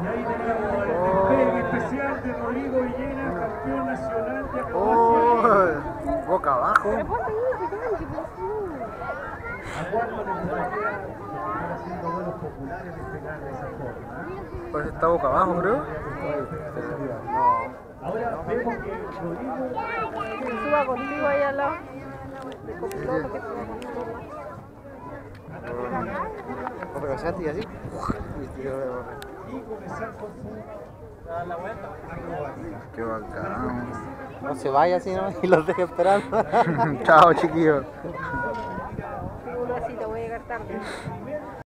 Y ahí tenemos el despegue especial de Rodrigo Villena, campeón nacional de Oh, acrobacia. boca abajo. Forma. Pues está boca abajo, creo. Ahora vemos que Rodrigo Que suba contigo ahí al lado. De copiloto que suba contigo. ¿Cómo pegaste y así? y comenzar con su acrobática. Qué bacán. No se vaya así, ¿no? Y los deje esperando. Chao, chiquillos. Seguro así te voy a llegar tarde.